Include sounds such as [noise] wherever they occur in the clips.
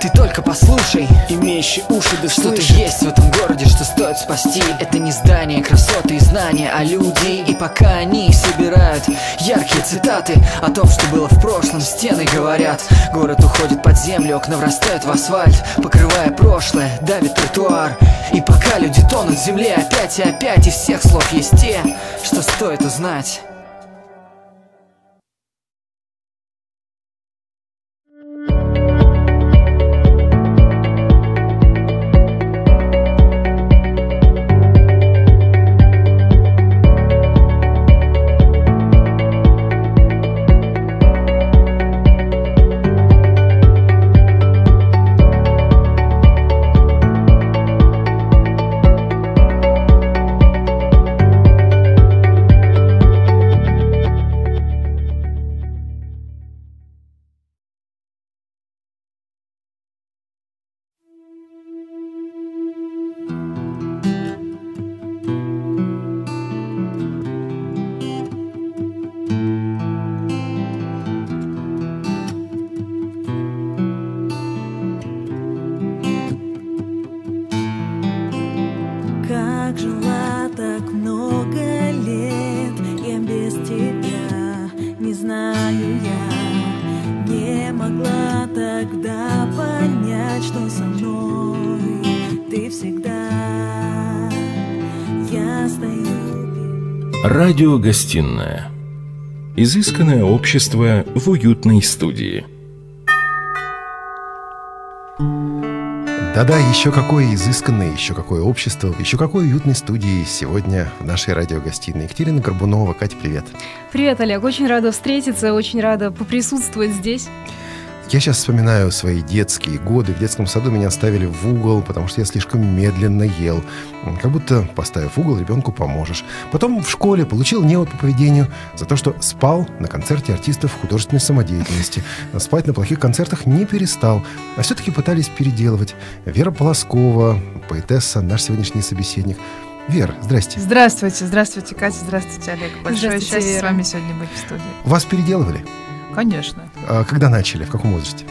Ты только послушай, имеющий уши да что-то есть в этом городе, что стоит спасти. Это не здание красоты и знания, а люди. И пока они собирают яркие цитаты О том, что было в прошлом, стены говорят. Город уходит под землю, окна врастают в асфальт Покрывая прошлое, давит тротуар. И пока люди тонут в земле опять и опять Из всех слов есть те, что стоит узнать Радиогостинная Изысканное общество в уютной студии Да-да, еще какое изысканное, еще какое общество, еще какой уютной студии сегодня в нашей радиогостиной. Екатерина Горбунова. Катя, привет. Привет, Олег. Очень рада встретиться, очень рада поприсутствовать здесь. Я сейчас вспоминаю свои детские годы. В детском саду меня оставили в угол, потому что я слишком медленно ел. Как будто, поставив угол, ребенку поможешь. Потом в школе получил неуд по поведению за то, что спал на концерте артистов художественной самодеятельности. Спать на плохих концертах не перестал, а все-таки пытались переделывать. Вера Полоскова, поэтесса, наш сегодняшний собеседник. Вера, здрасте. Здравствуйте, здравствуйте, Катя, здравствуйте, Олег. Большое Здравствуйте, счастье Вера. с вами сегодня быть в студии. Вас переделывали? Конечно. А когда начали? В каком возрасте?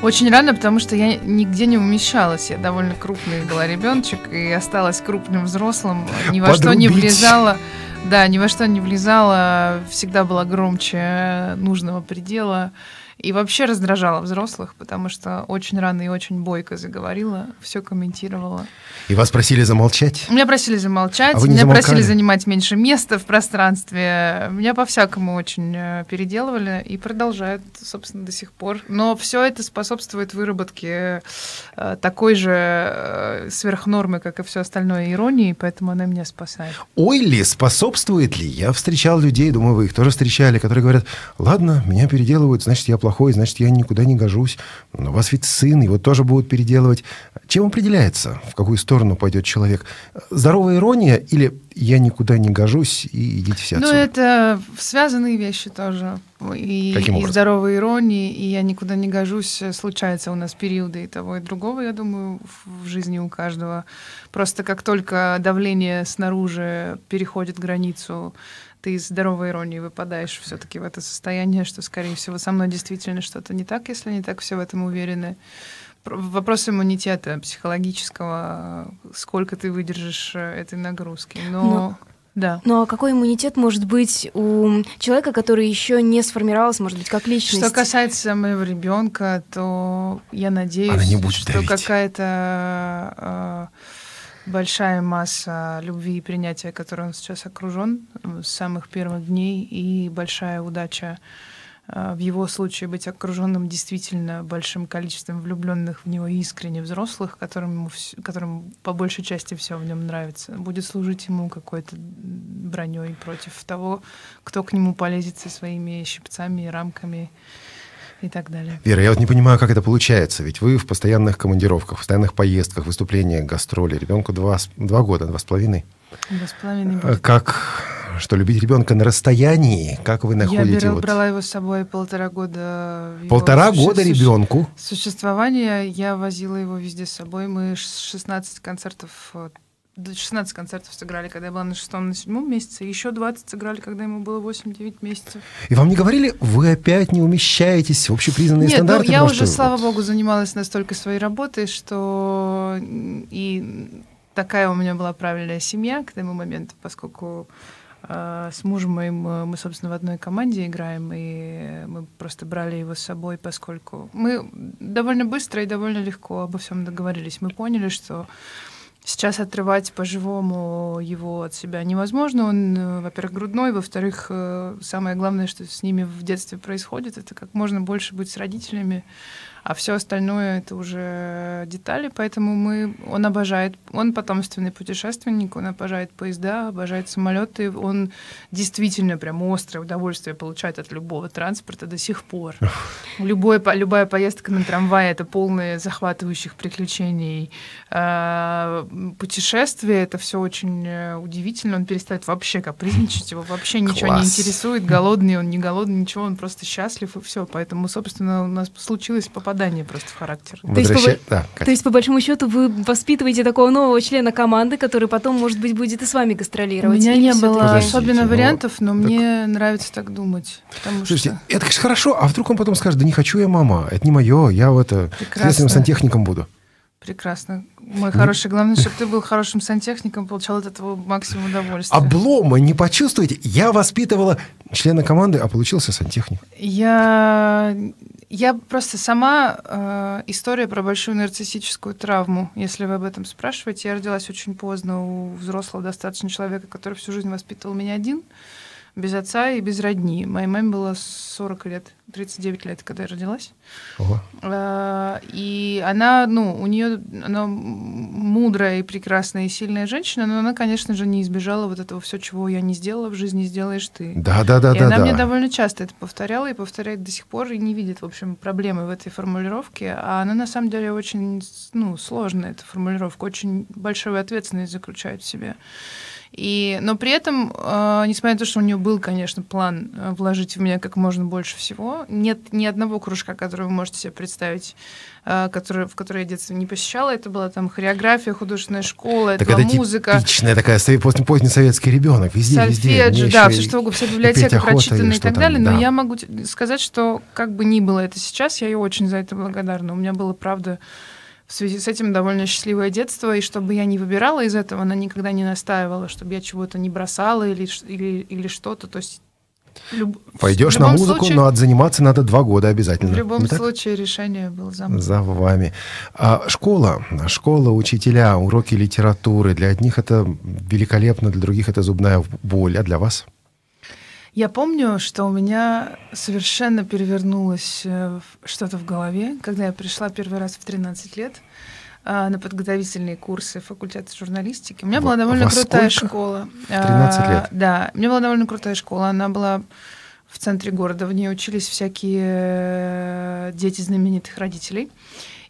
Очень рано, потому что я нигде не умещалась. Я довольно крупный была ребеночек и осталась крупным взрослым. Ни во что не Подрубить. влезала. Да, ни во что не влезала. Всегда была громче нужного предела. И вообще раздражала взрослых, потому что очень рано и очень бойко заговорила, все комментировала. И вас просили замолчать? Меня просили замолчать, А меня замолкали? просили занимать меньше места в пространстве. Меня по-всякому очень э, переделывали и продолжают, собственно, до сих пор. Но все это способствует выработке э, такой же э, сверхнормы, как и все остальное иронии, поэтому она меня спасает. Ой ли, способствует ли? Я встречал людей, думаю, вы их тоже встречали, которые говорят, ладно, меня переделывают, значит, я плохой, значит, я никуда не гожусь. Но у вас ведь сын, его тоже будут переделывать. Чем определяется, в какую сторону пойдет человек? Здоровая ирония или я никуда не гожусь и идите все Ну, отсюда? это связанные вещи тоже. И, Каким и образом? здоровой иронии, и я никуда не гожусь. Случается у нас периоды и того, и другого, я думаю, в жизни у каждого. Просто как только давление снаружи переходит границу, ты из здоровой иронии выпадаешь все-таки в это состояние, что, скорее всего, со мной действительно что-то не так, если они так все в этом уверены. Про- Вопрос иммунитета психологического, сколько ты выдержишь э, этой нагрузки. Но, Но- да. Ну а какой иммунитет может быть у человека, который еще не сформировался, может быть, как личность? Что касается моего ребенка, то я надеюсь, Она не будет что какая-то э, большая масса любви и принятия, которой он сейчас окружен э, с самых первых дней, и большая удача э, в его случае быть окруженным действительно большим количеством влюбленных в него искренне взрослых, которым, которым по большей части все в нем нравится, будет служить ему какой-то броней против того, кто к нему полезет со своими щипцами, рамками и так далее. Вера, я вот не понимаю, как это получается. Ведь вы в постоянных командировках, в постоянных поездках, выступлениях, гастроли. Ребенку два, два года, два с половиной. Два с половиной А будет. Как, что, любить ребенка на расстоянии? Как вы Я находите беру- вот... брала его с собой полтора года. Полтора суще- года ребенку? Существования я возила его везде с собой. Мы ш- 16 концертов э, 16 концертов сыграли, когда я была на шестом, на седьмом месяце, еще 20 сыграли, когда ему было 8-9 месяцев. И вам не говорили, вы опять не умещаетесь в общепризнанные Нет, ну, стандарты? я потому уже, что слава богу, занималась настолько своей работой, что и такая у меня была правильная семья к тому моменту, поскольку э, с мужем моим э, мы, собственно, в одной команде играем, и мы просто брали его с собой, поскольку мы довольно быстро и довольно легко обо всем договорились. Мы поняли, что сейчас отрывать по-живому его от себя невозможно. Он, э, во-первых, грудной, во-вторых, э, самое главное, что с ними в детстве происходит, это как можно больше быть с родителями, а все остальное это уже детали, поэтому мы, он обожает, он потомственный путешественник, он обожает поезда, обожает самолеты, он действительно прям острое удовольствие получает от любого транспорта до сих пор. Любое, любая поездка на трамвае это полное захватывающих приключений. А, Путешествие это все очень э, удивительно, он перестает вообще капризничать, его вообще ничего не Класс. интересует, голодный он, не голодный, ничего, он просто счастлив и все. Поэтому, собственно, у нас случилось попадание просто в характер. То есть, по- Да, Катя. То есть, по большому счету, вы воспитываете такого нового члена команды, который потом, может быть, будет и с вами У гастролировать. меня Или не было Подождите, особенно ну, вариантов, но мне нравится так думать. Потому Слушайте, что это, конечно, хорошо, а вдруг он потом скажет, да не хочу я, мама, это не мое, я в это Прекрасно. следственным сантехником буду. прекрасно. Мой хороший, главное, чтобы ты был хорошим сантехником, получал от этого максимум удовольствия. Облома не почувствуете. Я воспитывала члена команды, а получился сантехник. Я, я просто сама э, история про большую нарциссическую травму, если вы об этом спрашиваете. Я родилась очень поздно у взрослого достаточно человека, который всю жизнь воспитывал меня один, без отца и без родни. Моей маме было 40 лет, 39 лет, когда я родилась. Ого. Э, И она, ну, у нее, она мудрая и прекрасная и сильная женщина, но она, конечно же, не избежала вот этого все, чего я не сделала в жизни, сделаешь ты. Да, да, да, и да, она да. мне довольно часто это повторяла и повторяет до сих пор, и не видит, в общем, проблемы в этой формулировке. А она, на самом деле, очень ну, сложная, эта формулировка, очень большую ответственность заключает в себе. И, но при этом, э, несмотря на то, что у нее был, конечно, план э, вложить в меня как можно больше всего, нет ни одного кружка, который вы можете себе представить, э, который, в который я детство не посещала. Это была там хореография, художественная школа, это Так была это музыка. типичная такая поздний, поздний советский ребенок. Везде, везде. Сольфеджио, Мне да, все что угодно, вся библиотека прочитана и так там, далее, но да. я могу сказать, что как бы ни было это сейчас, я ей очень за это благодарна. У меня было, правда, в связи с этим довольно счастливое детство, и чтобы я не выбирала из этого, она никогда не настаивала, чтобы я чего-то не бросала или, или, или что-то. То есть люб- Пойдешь на музыку, случае- но отзаниматься надо два года обязательно. В любом Не так? случае решение было за мной. За вами. А, школа, школа, учителя, уроки литературы. Для одних это великолепно, для других это зубная боль. А для вас? Я помню, что у меня совершенно перевернулось э, что-то в голове, когда я пришла первый раз в 13 лет а, на подготовительные курсы факультета журналистики. У меня Во- была довольно во крутая сколько? школа. В 13 А, лет? Да, у меня была довольно крутая школа. Она была в центре города. В ней учились всякие э, дети знаменитых родителей.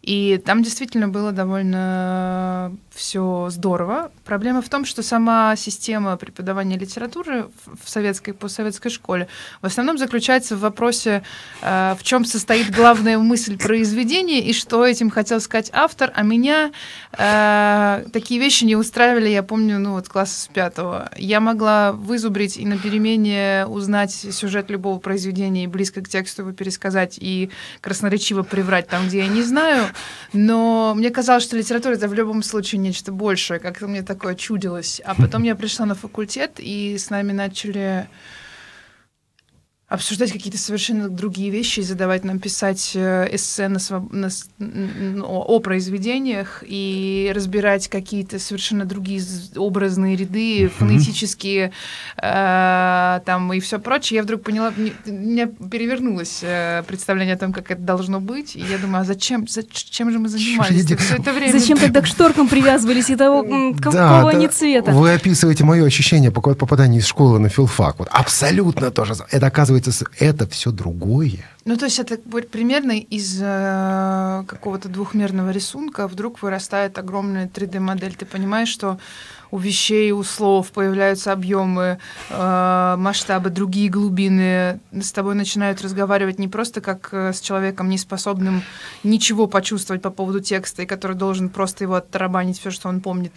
И там действительно было довольно все здорово. Проблема в том, что сама система преподавания литературы в советской постсоветской школе в основном заключается в вопросе, э, в чем состоит главная мысль произведения и что этим хотел сказать автор. А меня э, такие вещи не устраивали, я помню, ну вот класса с пятого. Я могла вызубрить и на перемене узнать сюжет любого произведения и близко к тексту его пересказать и красноречиво приврать там, где я не знаю. Но мне казалось, что литература это в любом случае нечто большее, как-то мне такое чудилось. А потом я пришла на факультет, и с нами начали обсуждать какие-то совершенно другие вещи и задавать нам писать э, эссе на своб- на о, произведениях и разбирать какие-то совершенно другие образные ряды, фонетические э, там и все прочее. Я вдруг поняла, мне- у меня перевернулось э, представление о том, как это должно быть, и я думаю, а зачем, зачем же мы занимались все это время? Зачем тогда к шторкам привязывались и того, какого да. они цвета? Вы описываете мое ощущение по попадания из школы на филфак. Вот абсолютно то же. самое. Это оказывается, с- это все другое. Ну, то есть это примерно из э, какого-то двухмерного рисунка вдруг вырастает огромная 3D-модель. Ты понимаешь, что у вещей, у слов появляются объемы, э, масштабы, другие глубины. С тобой начинают разговаривать не просто как э, с человеком, не способным ничего почувствовать по поводу текста, и который должен просто его оттарабанить все, что он помнит,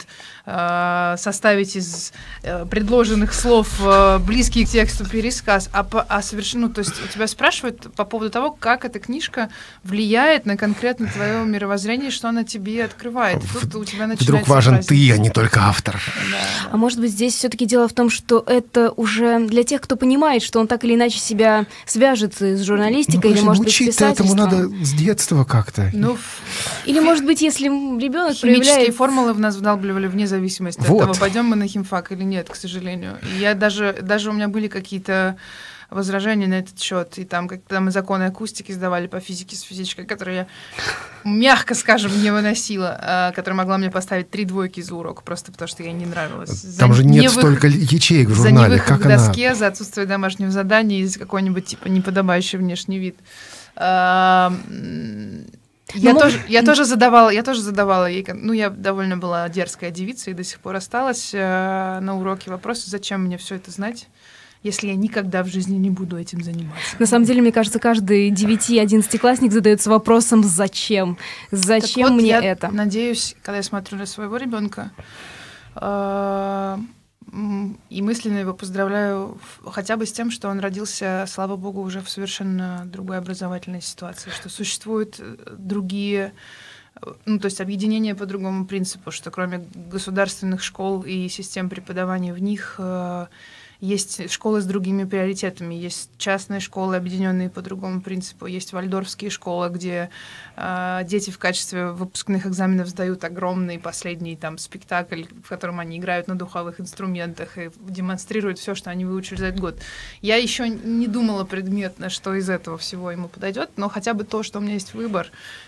э, составить из э, предложенных слов э, близкий к тексту пересказ, а, по, а совершенно, ну, то есть у тебя спрашивают по поводу того, как эта книжка влияет на конкретно твое мировоззрение, что она тебе открывает. И тут у тебя начинается Вдруг важен разница. ты, а не только автор. А может быть, здесь все-таки дело в том, что это уже для тех, кто понимает, что он так или иначе себя свяжет с журналистикой, Ну, или, может быть, с учить-то этому писательством. надо с детства как-то. Ну, Или, может быть, если ребенок химические проявляет... формулы в нас вдалбливали вне зависимости Вот. от того, пойдем мы на химфак или нет, к сожалению. И я даже, даже у меня были какие-то возражения на этот счет. И там, когда мы законы акустики сдавали по физике с физичкой, которые я, мягко скажем, не выносила, а, которая могла мне поставить три двойки за урок, просто потому что ей не нравилось. За Там же нет невыход- столько ячеек в За журнале. невыход Как к она? доске, за отсутствие домашнего задания и за какой-нибудь типа неподобающий внешний вид. М, Я, Ну, тоже, я тоже задавала, я тоже задавала ей, ну я довольно была дерзкая девица и до сих пор осталась э, на уроке вопросы, зачем мне все это знать, если я никогда в жизни не буду этим заниматься. На самом деле, мне кажется, каждый 9-11-классник задается вопросом «Зачем? Так Зачем вот, мне я это?» Надеюсь, когда я смотрю на своего ребенка, э, и мысленно его поздравляю хотя бы с тем, что он родился, слава богу, уже в совершенно другой образовательной ситуации, что существуют э, другие ну, то есть объединение по другому принципу, что кроме государственных школ и систем преподавания в них э, есть школы с другими приоритетами, есть частные школы, объединенные по другому принципу, есть вальдорфские школы, где э, дети в качестве выпускных экзаменов сдают огромный последний там спектакль, в котором они играют на духовых инструментах и демонстрируют все, что они выучили за этот год. Я еще не думала предметно, что из этого всего ему подойдет, но хотя бы то, что у меня есть выбор,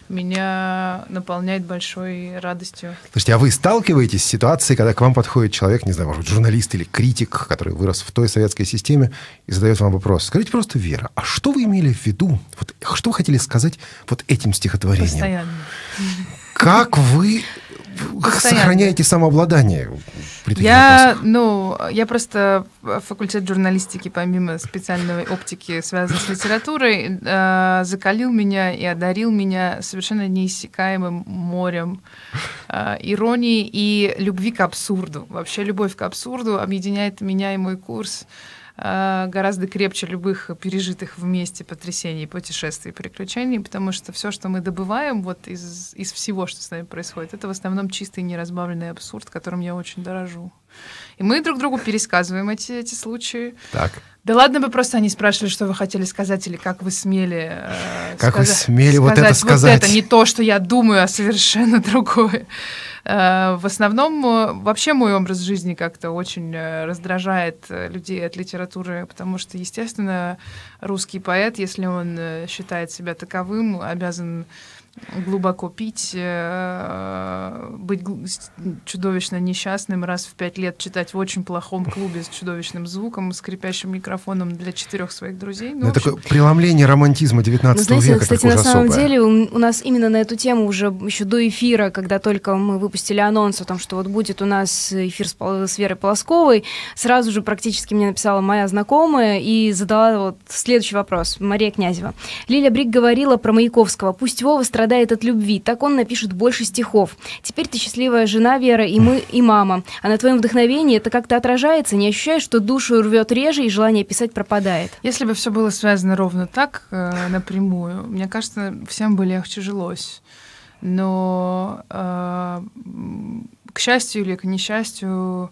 меня наполняет большой радостью. Слушайте, а вы сталкиваетесь с ситуацией, когда к вам подходит человек, не знаю, может журналист или критик, который вырос в той советской системе, и задает вам вопрос. Скажите просто, Вера, а что вы имели в виду? Вот, что вы хотели сказать вот этим стихотворением? Постоянно. Как вы Постоянно. сохраняете самообладание Я, вопросах? ну, я просто факультет журналистики, помимо специальной оптики, связанной с литературой, э, закалил меня и одарил меня совершенно неиссякаемым морем э, иронии и любви к абсурду. Вообще любовь к абсурду объединяет меня и мой курс гораздо крепче любых пережитых вместе потрясений, путешествий, приключений, потому что все, что мы добываем вот из, из всего, что с нами происходит, это в основном чистый неразбавленный абсурд, которым я очень дорожу. И мы друг другу пересказываем эти, эти случаи. Так, Да ладно бы просто они спрашивали, что вы хотели сказать, или как вы смели... э, Как вы сказа- смели вот это Вот сказать? это не то, что я думаю, а совершенно [laughs] другое. Э, В основном э, вообще мой образ жизни как-то очень э, раздражает людей от литературы, потому что, естественно, русский поэт, если он считает себя таковым, обязан глубоко пить, э, быть чудовищно несчастным, раз в пять лет читать в очень плохом клубе с чудовищным звуком, скрипящим микрофоном для четырех своих друзей. Ну, ну, в общем, такое преломление романтизма 19 Ну, знаете, века, кстати, на самом особое. деле у, у нас именно на эту тему уже еще до эфира, когда только мы выпустили анонс о том, что вот будет у нас эфир с, с Верой Полосковой, сразу же практически мне написала моя знакомая и задала вот следующий вопрос. Мария Князева. Лиля Брик говорила про Маяковского. Пусть Вова страдает от любви, так он напишет больше стихов. Теперь ты счастливая жена, Вера, и мы, и мама. А на твоем вдохновении это как-то отражается? Не ощущаешь, что душу рвет реже и желание писать пропадает? Если бы все было связано ровно так, э, напрямую, мне кажется, всем бы легче жилось. Но, э, к счастью или к несчастью,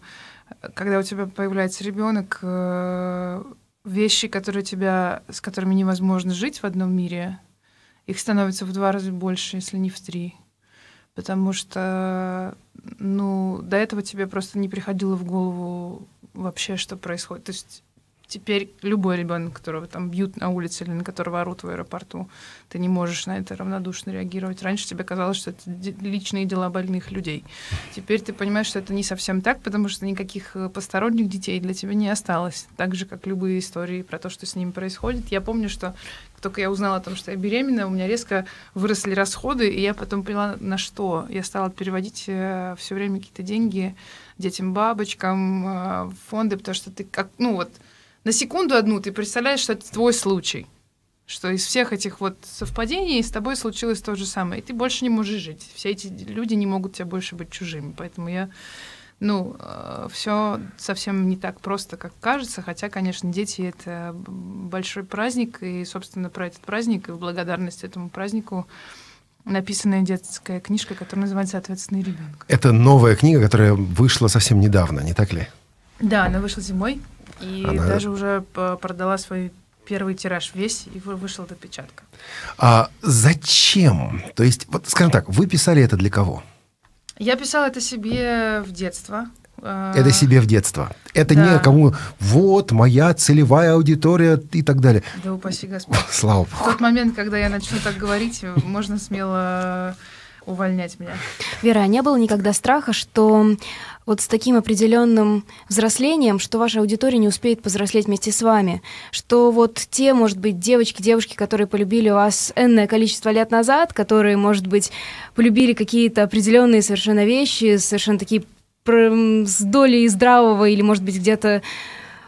когда у тебя появляется ребенок, э, вещи, которые тебя, с которыми невозможно жить в одном мире, их становится в два раза больше, если не в три. Потому что, ну, до этого тебе просто не приходило в голову вообще, что происходит. То есть Теперь любой ребенок, которого там бьют на улице или на которого орут в аэропорту, ты не можешь на это равнодушно реагировать. Раньше тебе казалось, что это личные дела больных людей. Теперь ты понимаешь, что это не совсем так, потому что никаких э, посторонних детей для тебя не осталось. Так же, как любые истории про то, что с ними происходит. Я помню, что только я узнала о том, что я беременна, у меня резко выросли расходы, и я потом поняла, на что. Я стала переводить э, все время какие-то деньги детям-бабочкам, э, фонды, потому что ты как, ну вот, на секунду одну ты представляешь, что это твой случай. Что из всех этих вот совпадений с тобой случилось то же самое. И ты больше не можешь жить. Все эти люди не могут тебе больше быть чужими. Поэтому я ну, э, все совсем не так просто, как кажется, хотя, конечно, дети — это большой праздник, и, собственно, про этот праздник и в благодарность этому празднику написанная детская книжка, которая называется «Ответственный ребенок». Это новая книга, которая вышла совсем недавно, не так ли? Да, она вышла зимой, и Она... даже уже продала свой первый тираж весь, и вышел до печатка. А зачем? То есть, вот, скажем так, вы писали это для кого? Я писала это себе в детство. А, это себе в детство. Это да. не кому вот моя целевая аудитория и так далее. Да упаси Господь. [laughs] Слава Богу. В тот момент, когда я начну так говорить, можно смело увольнять меня. Вера, а не было никогда страха, что вот с таким определенным взрослением, что ваша аудитория не успеет повзрослеть вместе с вами, что вот те, может быть, девочки, девушки, которые полюбили вас энное количество лет назад, которые, может быть, полюбили какие-то определенные совершенно вещи, совершенно такие с долей здравого или, может быть, где-то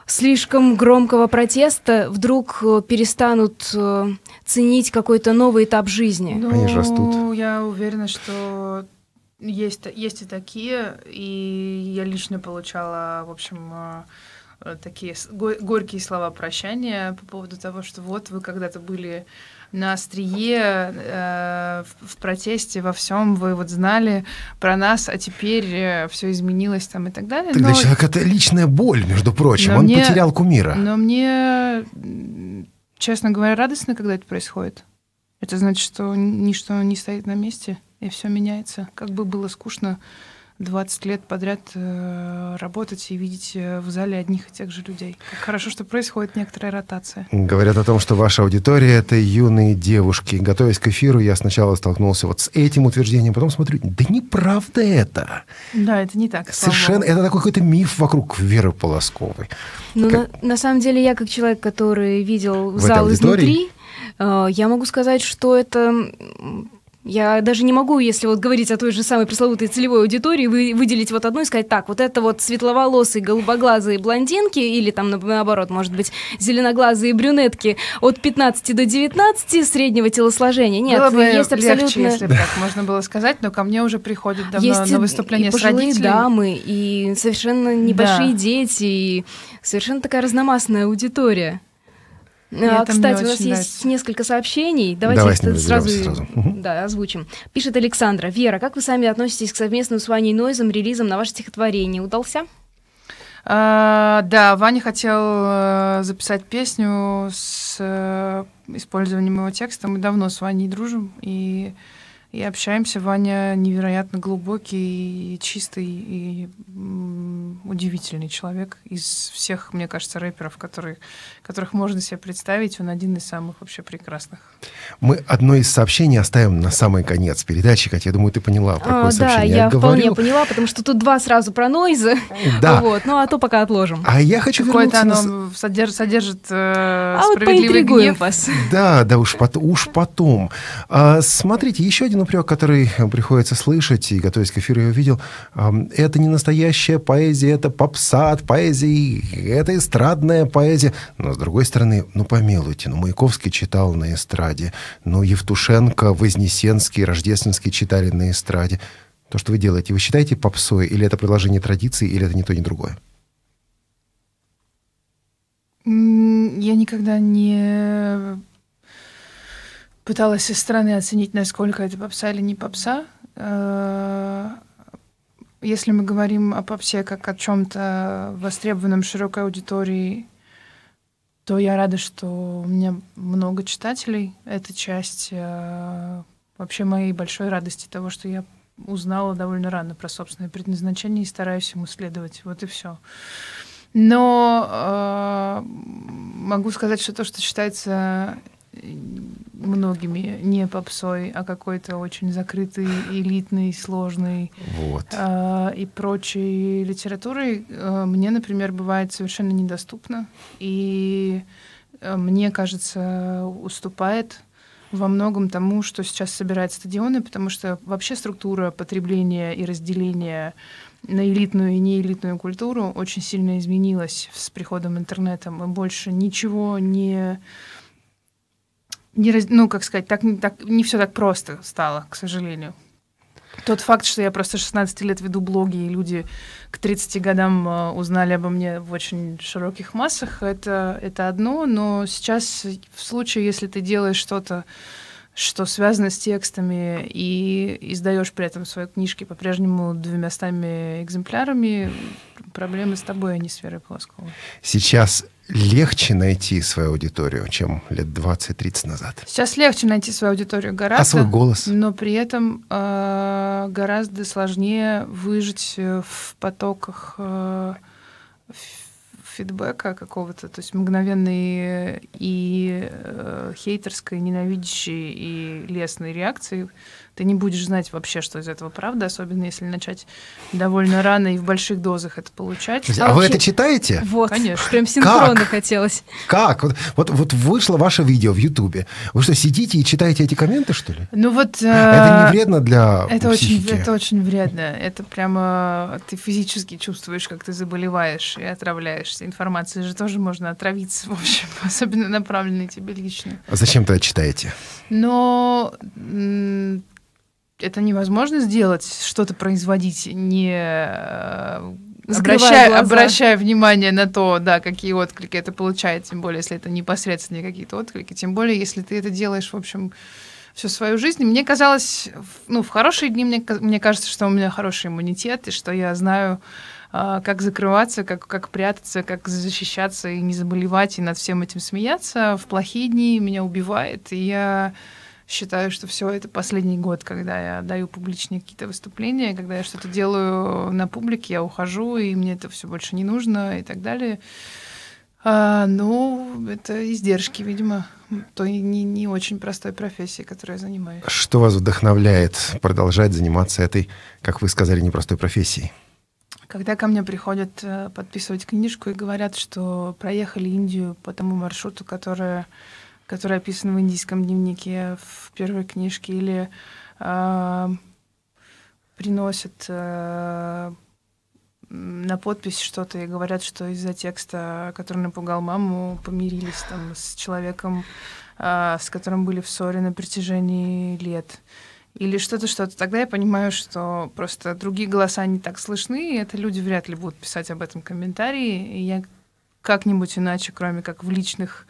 слишком громкого протеста вдруг э, перестанут э, ценить какой-то новый этап жизни? Ну, Они же растут. Я уверена, что есть, есть и такие, и я лично получала, в общем, э, такие горькие слова прощания по поводу того, что вот вы когда-то были на острие, э, в, протесте, во всем вы вот знали про нас, а теперь э, все изменилось там и так далее. Так но... для человека это личная боль, между прочим. Но Он мне, потерял кумира. Но мне, честно говоря, радостно, когда это происходит. Это значит, что ничто не стоит на месте, и все меняется. Как бы было скучно 20 лет подряд э, работать и видеть э, в зале одних и тех же людей. Как хорошо, что происходит некоторая ротация. Говорят о том, что ваша аудитория — это юные девушки. Готовясь к эфиру, я сначала столкнулся вот с этим утверждением, потом смотрю, да неправда это. Да, это не так. Совершенно, это такой какой-то миф вокруг Веры Полосковой. Ну, как... на, на самом деле, я как человек, который видел в зал изнутри, э, я могу сказать, что это я даже не могу, если вот говорить о той же самой пресловутой целевой аудитории, вы, выделить вот одну и сказать, так, вот это вот светловолосые, голубоглазые блондинки, или там наоборот, может быть, зеленоглазые брюнетки от 15 до 19 среднего телосложения. Нет, было бы есть абсолютно... легче, если бы так [laughs] можно было сказать, но ко мне уже приходят давно есть на выступление и с родителями. дамы, и совершенно небольшие да. дети, и совершенно такая разномастная аудитория. А, кстати, у нас есть нравится. несколько сообщений. Давайте Давай их сразу, сразу. Да, озвучим. Пишет Александра. Вера, как вы сами относитесь к совместному с Ваней Нойзом релизам на ваше стихотворение? Удался? А, да, Ваня хотел э, записать песню с э, использованием его текста. Мы давно с Ваней дружим, и и общаемся. Ваня невероятно глубокий, и чистый и удивительный человек. Из всех, мне кажется, рэперов, которые, которых можно себе представить, он один из самых вообще прекрасных. Мы одно из сообщений оставим на самый конец передачи, Катя. Я думаю, ты поняла, про какое а, сообщение да, я, я вполне говорю. поняла, потому что тут два сразу про нойзы. Да. [laughs] Вот, ну, а то пока отложим. А я хочу Какое-то оно на... содержит, содержит э, а справедливый вот гнев. вас. Да, да, уж, пот- уж потом. А, смотрите, еще один упрек, который приходится слышать, и готовясь к эфиру я увидел, это не настоящая поэзия, это попса от поэзии, это эстрадная поэзия. Но, с другой стороны, ну, помилуйте, ну, Маяковский читал на эстраде, ну, Евтушенко, Вознесенский, Рождественский читали на эстраде. То, что вы делаете, вы считаете попсой, или это продолжение традиции, или это не то, ни другое? Я никогда не пыталась со стороны оценить, насколько это попса или не попса. Э, если мы говорим о попсе как о чем-то востребованном широкой аудитории, то я рада, что у меня много читателей. Это часть э, вообще моей большой радости того, что я узнала довольно рано про собственное предназначение и стараюсь ему следовать. Вот и все. Но э, могу сказать, что то, что считается многими не попсой, а какой-то очень закрытый, элитный, сложный Вот. э, и прочей литературой, э, мне, например, бывает совершенно недоступно. И э, мне кажется, уступает во многом тому, что сейчас собирает стадионы, потому что вообще структура потребления и разделения на элитную и неэлитную культуру очень сильно изменилась с приходом интернета. Мы больше ничего не не раз- ну, как сказать, так, так, не все так просто стало, к сожалению. Тот факт, что я просто 16 лет веду блоги, и люди к 30 годам э, узнали обо мне в очень широких массах, это, это одно, но сейчас в случае, если ты делаешь что-то, что связано с текстами, и издаешь при этом свои книжки по-прежнему двумястами экземплярами, проблемы с тобой, а не с Верой Полосковой. Сейчас легче найти свою аудиторию, чем лет 20-30 назад. Сейчас легче найти свою аудиторию гораздо. А свой голос? Но при этом э, гораздо сложнее выжить э, в потоках э, фидбэка какого-то, то есть мгновенной и э, хейтерской, ненавидящей и лестной реакции. Ты не будешь знать вообще, что из этого правда, особенно если начать довольно рано и в больших дозах это получать. Слушайте, а вы это читаете? Вот, Конечно. прям синхронно Как? хотелось. Как? Вот, вот, вот вышло ваше видео в Ютубе. Вы что, сидите и читаете эти комменты, что ли? Ну вот... [laughs] Это э, не вредно для Это очень, психики? это очень вредно. Это прямо ты физически чувствуешь, как ты заболеваешь и отравляешься. Информацией же тоже можно отравиться, [laughs] в общем, особенно направленной тебе лично. А Зачем тогда читаете? Но это невозможно сделать, что-то производить, не э, обращая, обращая внимание на то, да, какие отклики это получает, тем более, если это непосредственные какие-то отклики, тем более, если ты это делаешь, в общем, всю свою жизнь. И Мне казалось, ну, в хорошие дни мне, мне кажется, что у меня хороший иммунитет, и что я знаю, а, как закрываться, как, как прятаться, как защищаться и не заболевать, и над всем этим смеяться. В плохие дни меня убивает, и я считаю, что все это последний год, когда я даю публичные какие-то выступления, когда я что-то делаю на публике, я ухожу, и мне это все больше не нужно и так далее. А, ну, это издержки, видимо, той не, не очень простой профессии, которой я занимаюсь. Что вас вдохновляет продолжать заниматься этой, как вы сказали, непростой профессией? Когда ко мне приходят э, подписывать книжку и говорят, что проехали Индию по тому маршруту, который, который описан в индийском дневнике в первой книжке, или э, приносят э, на подпись что-то и говорят, что из-за текста, который напугал маму, помирились там с человеком, э, с которым были в ссоре на протяжении лет. Или что-то, что-то, тогда я понимаю, что просто другие голоса не так слышны, и это люди вряд ли будут писать об этом комментарии, и я как-нибудь иначе, кроме как в личных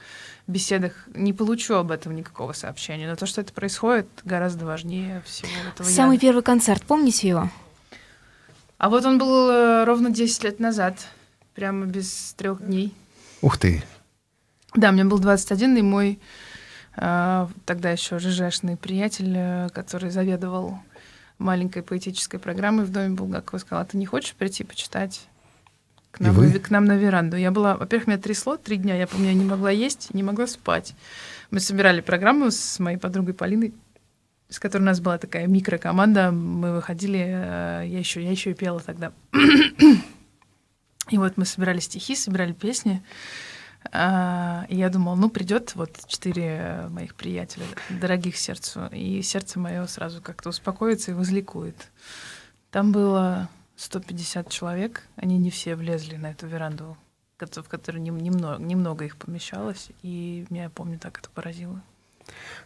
беседах, не получу об этом никакого сообщения. Но то, что это происходит, гораздо важнее всего этого. Самый яда. первый концерт, помните его? А вот он был э, ровно 10 лет назад, прямо без трех дней. Ух ты! Да, мне был 21, и мой э, тогда еще ЖЖшный приятель, э, который заведовал маленькой поэтической программой в доме Булгакова, сказал, а ты не хочешь прийти почитать к нам, вы? к нам на веранду? Я была, во-первых, меня трясло три дня, я помню, я не могла есть, не могла спать. Мы собирали программу с моей подругой Полиной, с которой у нас была такая микрокоманда, мы выходили, э, я еще, я еще и пела тогда. И вот мы собирали стихи, собирали песни. А, и я думала, ну, придет вот четыре моих приятеля, дорогих сердцу, и сердце мое сразу как-то успокоится и возликует. Там было 150 человек, они не все влезли на эту веранду, в которой нем- немного, немного их помещалось, и меня, я помню, так это поразило.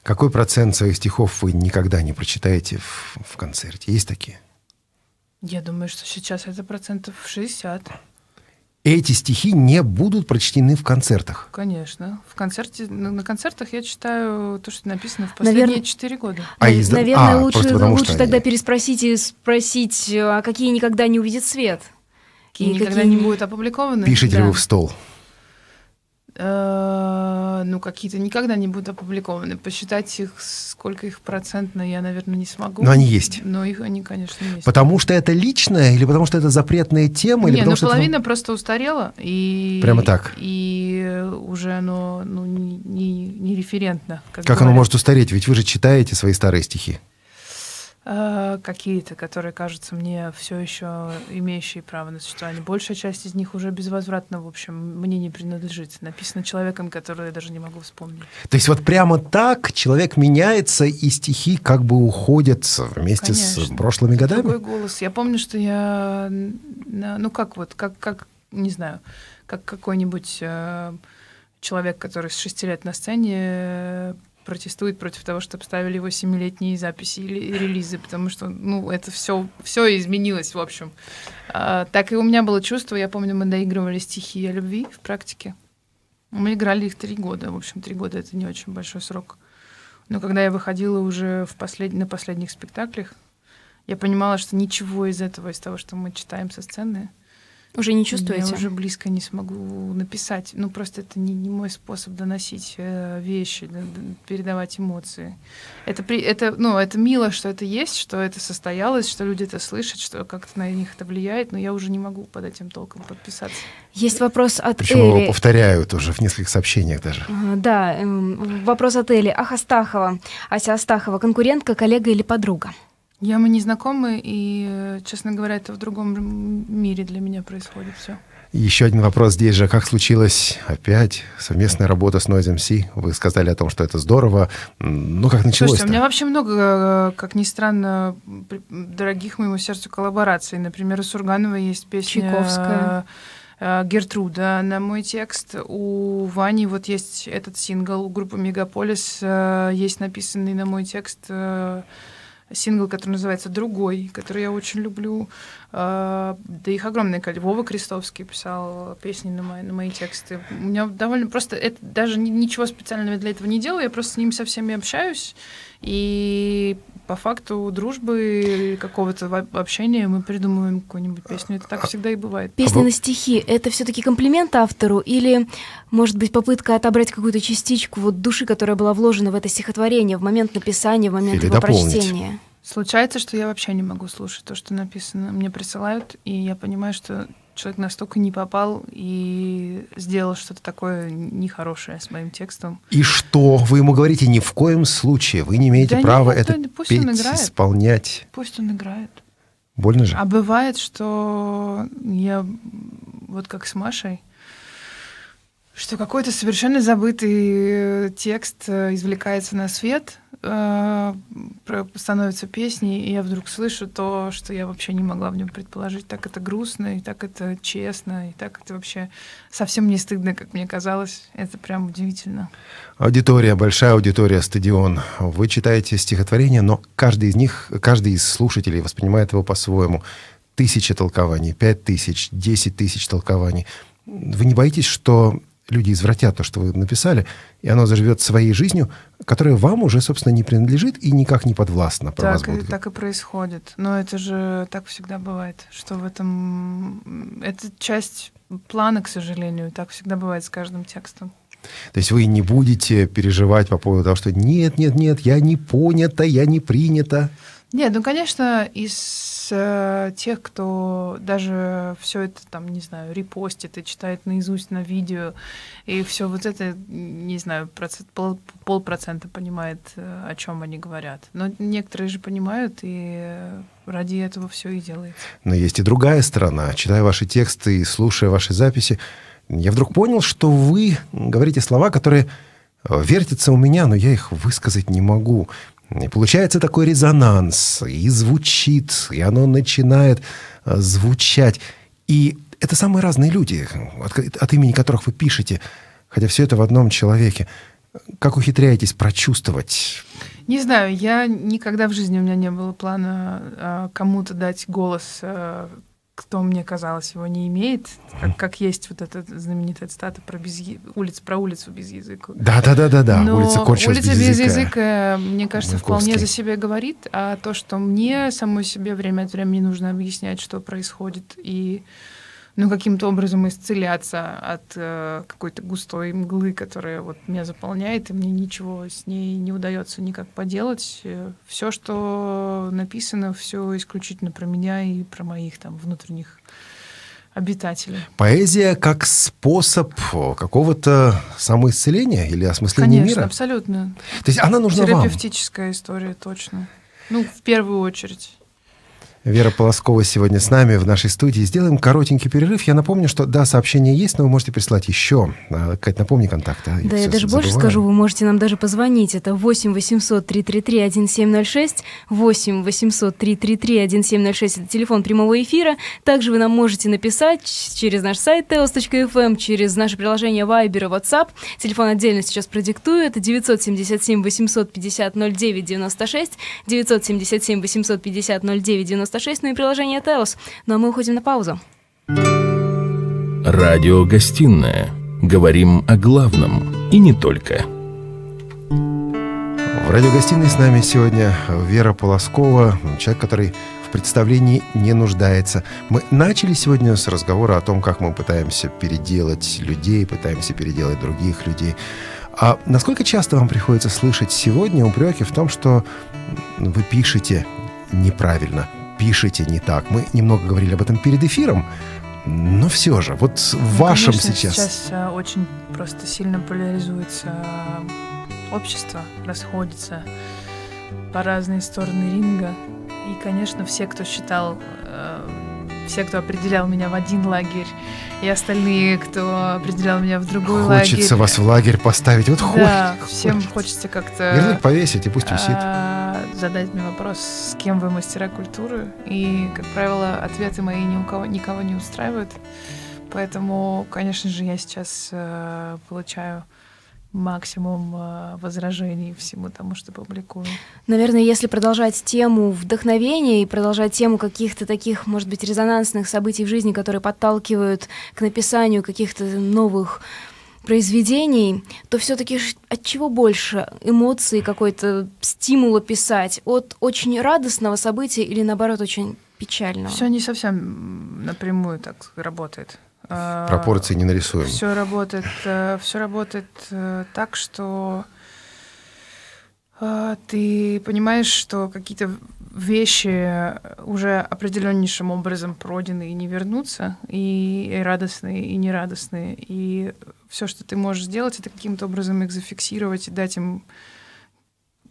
Какой процент своих стихов вы никогда не прочитаете в, в концерте? Есть такие? Я думаю, что сейчас это процентов 60. Эти стихи не будут прочтены в концертах. Конечно. В концерте, на, концертах я читаю то, что написано в последние четыре года. А из- Наверное, а, лучше, потому лучше что тогда они- переспросить и спросить, а какие никогда не увидят свет. И никогда какие не будут опубликованы. Пишите ли Да. вы в стол? Э, ну, какие-то никогда не будут опубликованы. Посчитать их, сколько их процентно, я, наверное, не смогу. Но они есть. Но их они, конечно, есть. Потому что это личное или потому что это запретная тема? Не, или потому ну половина это... просто устарела. И, Прямо так? И уже оно ну, не, не, не референтно. Как, как оно может устареть? Ведь вы же читаете свои старые стихи. Э, какие-то, которые кажутся мне все еще имеющие право на существование. Большая часть из них уже безвозвратно, в общем, мне не принадлежит. Написано человеком, которого я даже не могу вспомнить. То есть вот прямо так человек меняется, и стихи как бы уходят вместе Конечно. с прошлыми годами? Другой голос. Я помню, что я, ну как вот, как, как не знаю, как какой-нибудь э, человек, который с шести лет на сцене протестует против того, чтобы ставили его семилетние записи или релизы, потому что, ну, это все, все изменилось, в общем. А, так и у меня было чувство, я помню, мы доигрывали стихи о любви в практике. Мы играли их три года, в общем, три года — это не очень большой срок. Но когда я выходила уже в послед... на последних спектаклях, я понимала, что ничего из этого, из того, что мы читаем со сцены, уже не чувствуете? Я уже близко не смогу написать. Ну, просто это не, не мой способ доносить э, вещи, да, передавать эмоции. Это, при, это, ну, это мило, что это есть, что это состоялось, что люди это слышат, что как-то на них это влияет, но я уже не могу под этим толком подписаться. Есть вопрос от Причем Эли. его повторяют уже в нескольких сообщениях даже. Да, эм, вопрос от Эли. Ах, Астахова, Ася Астахова, конкурентка, коллега или подруга? Я мы не знакомы, и, честно говоря, это в другом мире для меня происходит все. Еще один вопрос здесь же. Как случилось опять совместная работа с Noise MC? Вы сказали о том, что это здорово. Ну, как началось Слушайте, у меня вообще много, как ни странно, дорогих моему сердцу коллабораций. Например, у Сурганова есть песня... Чайковская. Э, Гертруда на мой текст. У Вани вот есть этот сингл, у группы Мегаполис э, есть написанный на мой текст э, сингл, который называется «Другой», который я очень люблю. А, да их огромное количество. Вова Крестовский писал песни на мои, на мои тексты. У меня довольно просто... Это даже ничего специального для этого не делаю, я просто с ними со всеми общаюсь. И по факту дружбы какого-то общения мы придумываем какую-нибудь песню. Это так а всегда и бывает. Песня на стихи — это все таки комплимент автору или, может быть, попытка отобрать какую-то частичку вот души, которая была вложена в это стихотворение в момент написания, в момент или его дополнить. прочтения? Случается, что я вообще не могу слушать то, что написано. Мне присылают, и я понимаю, что человек настолько не попал и сделал что-то такое нехорошее с моим текстом. И что? Вы ему говорите, ни в коем случае, вы не имеете да права нет, это пусть петь, он играет. исполнять. Пусть он играет. Больно же? А бывает, что я вот как с Машей, что какой-то совершенно забытый текст э, извлекается на свет, э, становится песней, и я вдруг слышу то, что я вообще не могла в нем предположить. Так это грустно, и так это честно, и так это вообще совсем не стыдно, как мне казалось. Это прям удивительно. Аудитория, большая аудитория, стадион. Вы читаете стихотворение, но каждый из них, каждый из слушателей воспринимает его по-своему. Тысяча толкований, пять тысяч, десять тысяч толкований. Вы не боитесь, что люди извратят то, что вы написали, и оно заживет своей жизнью, которая вам уже, собственно, не принадлежит и никак не подвластна. Про так, вас и, так и происходит. Но это же так всегда бывает, что в этом... Это часть плана, к сожалению. Так всегда бывает с каждым текстом. То есть вы не будете переживать по поводу того, что нет, нет, нет, я не понята, я не принята. Нет, ну, конечно, из э, тех, кто даже все это там, не знаю, репостит и читает наизусть на видео, и все вот это, не знаю, процент, пол, полпроцента понимает, э, о чем они говорят. Но некоторые же понимают, и ради этого все и делается. Но есть и другая сторона. Читая ваши тексты и слушая ваши записи, я вдруг понял, что вы говорите слова, которые э, вертятся у меня, но я их высказать не могу. И получается такой резонанс, и звучит, и оно начинает э, звучать. И это самые разные люди, от, от имени которых вы пишете, хотя все это в одном человеке. Как ухитряетесь прочувствовать? Не знаю, я никогда в жизни у меня не было плана э, кому-то дать голос, э, кто мне казалось его не имеет, как, как есть вот эта знаменитая цитата про без улиц про улицу без языка. Да, да, да, да, да. Но улица Корчилась улица без, без языка, мне кажется, Маяковский. вполне за себя говорит, а то, что мне самой себе время от времени нужно объяснять, что происходит, и ну, каким-то образом исцеляться от э, какой-то густой мглы, которая вот меня заполняет, и мне ничего с ней не удается никак поделать. Все, что написано, все исключительно про меня и про моих там внутренних обитателей. Поэзия как способ какого-то самоисцеления или осмысления Конечно, мира? абсолютно. То есть она нужна вам? Терапевтическая история, точно. Ну, в первую очередь. Вера Полоскова сегодня с нами в нашей студии. Сделаем коротенький перерыв. Я напомню, что да, сообщение есть, но вы можете прислать еще. А, Кать, напомни контакты. а, Да, я даже больше скажу, вы можете нам даже позвонить. Это 8 800 333 1706, 8 800 333 1706, это телефон прямого эфира. Также вы нам можете написать через наш сайт teos.fm, через наше приложение Viber и WhatsApp. Телефон отдельно сейчас продиктую. Это 977 850 09 96, 977 850 09 96, ну и приложение Теос. Ну а мы уходим на паузу. Радиогостинная. Говорим о главном и не только. В радиогостиной с нами сегодня Вера Полоскова, человек, который в представлении не нуждается. Мы начали сегодня с разговора о том, как мы пытаемся переделать людей, пытаемся переделать других людей. А насколько часто вам приходится слышать сегодня упреки в том, что вы пишете неправильно, пишете не так? Мы немного говорили об этом перед эфиром, но все же, вот в Ну, вашем конечно, сейчас... Сейчас э, очень просто сильно поляризуется э, общество, расходится по разные стороны ринга. И, конечно, все, кто считал, э, все, кто определял меня в один лагерь, и остальные, кто определял меня в другой лагерь. Хочется вас в лагерь поставить. Вот Да, хочется. всем хочется как-то Ярлык повесить и пусть висит. а, задать мне вопрос, с кем вы мастера культуры. И, как правило, ответы мои ни у кого никого не устраивают. Поэтому, конечно же, я сейчас э, получаю максимум э, возражений всему тому, что публикую. Наверное, если продолжать тему вдохновения и продолжать тему каких-то таких, может быть, резонансных событий в жизни, которые подталкивают к написанию каких-то новых произведений, то все-таки от чего больше эмоций, какой-то стимула писать? От очень радостного события или, наоборот, очень печального? Все не совсем напрямую так работает. А, Пропорции не нарисуем. Все работает, все работает э, так, что э, ты понимаешь, что какие-то вещи уже определеннейшим образом пройдены и не вернутся, и, и радостные, и нерадостные. И все, что ты можешь сделать, это каким-то образом их зафиксировать и дать им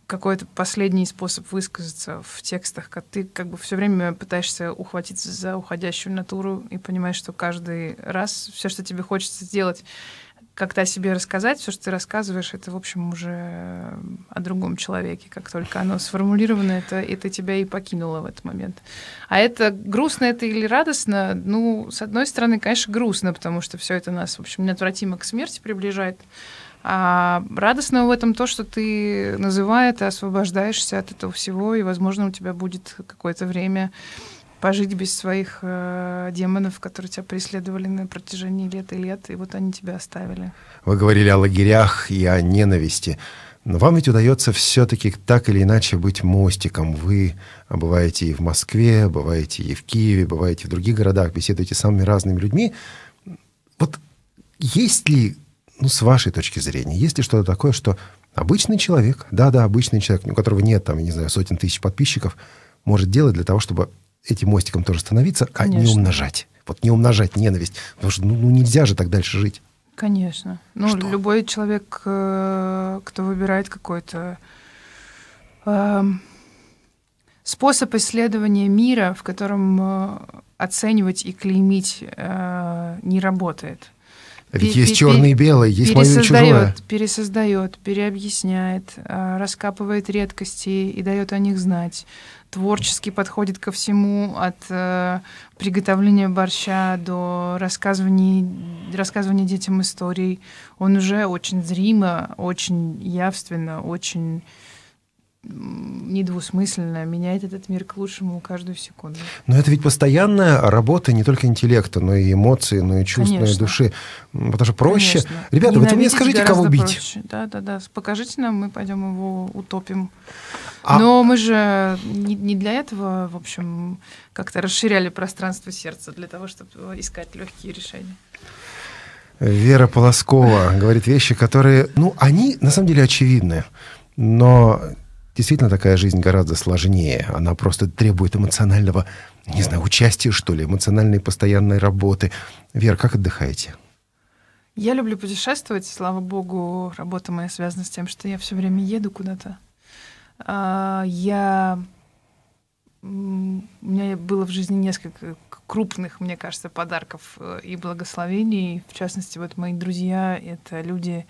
какой-то последний способ высказаться в текстах, как ты как бы все время пытаешься ухватиться за уходящую натуру и понимаешь, что каждый раз все, что тебе хочется сделать, как-то о себе рассказать, все, что ты рассказываешь, это, в общем, уже о другом человеке. Как только оно сформулировано, это, это тебя и покинуло в этот момент. А это грустно это или радостно? Ну, с одной стороны, конечно, грустно, потому что все это нас, в общем, неотвратимо к смерти приближает. А радостно в этом то, что ты называя это, освобождаешься от этого всего, и, возможно, у тебя будет какое-то время пожить без своих э, демонов, которые тебя преследовали на протяжении лет и лет, и вот они тебя оставили. Вы говорили о лагерях и о ненависти. Но вам ведь удается все-таки так или иначе быть мостиком. Вы бываете и в Москве, бываете и в Киеве, бываете в других городах, беседуете с самыми разными людьми. Вот есть ли ну, с вашей точки зрения, есть ли что-то такое, что обычный человек, да-да, обычный человек, у которого нет, там, не знаю, сотен тысяч подписчиков, может делать для того, чтобы этим мостиком тоже становиться, Конечно. а не умножать? Вот не умножать ненависть. Потому что ну, ну нельзя же так дальше жить. Конечно. Ну, Что? любой человек, э, кто выбирает какой-то эм, способ исследования мира, в котором э, оценивать и клеймить э, не работает. А Ведь есть черное и белое, есть мое и чужое. пересоздает, переобъясняет, э, раскапывает редкости и дает о них знать. Творчески подходит ко всему, от э, приготовления борща до рассказывания, рассказывания детям историй. Он уже очень зримо, очень явственно, очень недвусмысленно меняет этот мир к лучшему каждую секунду. Но это ведь постоянная работа не только интеллекта, но и эмоций, но и чувств, но и души. Потому что проще... Конечно. Ребята, вот вы мне скажите, кого бить. Проще. Да, да, да. Покажите нам, мы пойдем его утопим. А... Но мы же не, не для этого, в общем, как-то расширяли пространство сердца, для того, чтобы искать легкие решения. Вера Полоскова говорит вещи, которые, ну, они на самом деле очевидны, но действительно такая жизнь гораздо сложнее. Она просто требует эмоционального, не знаю, участия, что ли, эмоциональной постоянной работы. Вера, как отдыхаете? Я люблю путешествовать, слава богу, работа моя связана с тем, что я все время еду куда-то. А, я у меня было в жизни несколько крупных, мне кажется, подарков э, и благословений. В частности, вот мои друзья — это люди,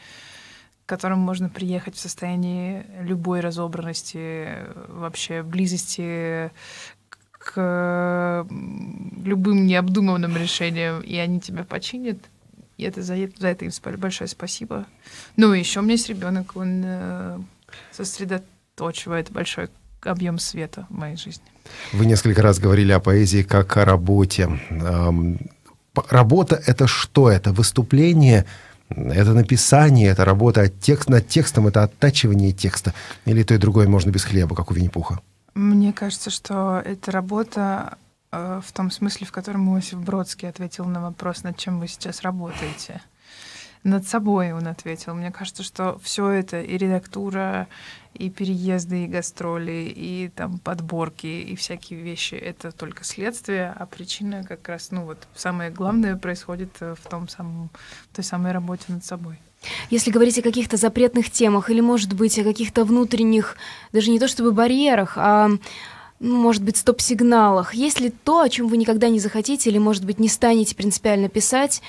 к которым можно приехать в состоянии любой разобранности, вообще близости к любым необдуманным решениям, и они тебя починят. И это за, за это им большое спасибо. Ну, и еще у меня есть ребенок, он э, сосредоточивает большой объем света в моей жизни. Вы несколько раз говорили о поэзии как о работе. Работа — это что? Это выступление, это написание, это работа текст, над текстом, это оттачивание текста. Или то и другое можно без хлеба, как у Винни-Пуха? Мне кажется, что это работа э, в том смысле, в котором Иосиф Бродский ответил на вопрос, над чем вы сейчас работаете над собой он ответил. Мне кажется, что все это и редактура, и переезды, и гастроли, и там подборки, и всякие вещи — это только следствие, а причина как раз, ну вот, самое главное происходит э, в том самом, в той самой работе над собой. Если говорить о каких-то запретных темах или, может быть, о каких-то внутренних, даже не то чтобы барьерах, а ну, может быть, стоп-сигналах? Есть ли то, о чем вы никогда не захотите или, может быть, не станете принципиально писать?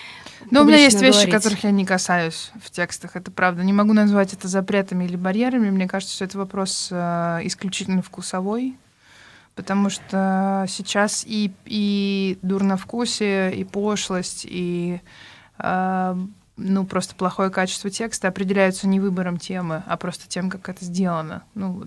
Ну, у меня есть говорить? вещи, которых я не касаюсь в текстах, это правда. Не могу назвать это запретами или барьерами. Мне кажется, что это вопрос э, исключительно вкусовой, потому что сейчас и, и дурновкусие, и пошлость, и э, ну, просто плохое качество текста определяются не выбором темы, а просто тем, как это сделано. Ну,